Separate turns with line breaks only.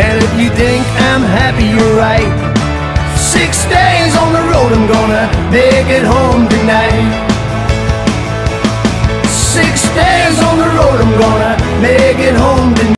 And if you think I'm happy, you're right. Six days on the road, I'm gonna make it home tonight. Six days on the road, I'm gonna make it home tonight.